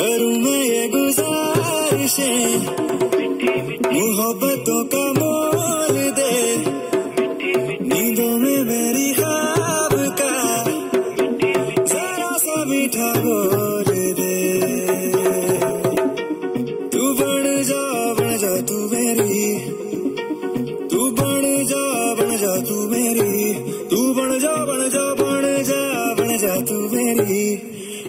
करूँ मैं ये गुजारिशें? मोहब्बतों का मोल दे। नींदों में मेरी खाब का। जरा सा मीठा बोल दे। तू बन जा बन जा तू मेरी। तू बन जा बन जा तू मेरी। तू बन जा बन जा बन जा बन जा तू मेरी।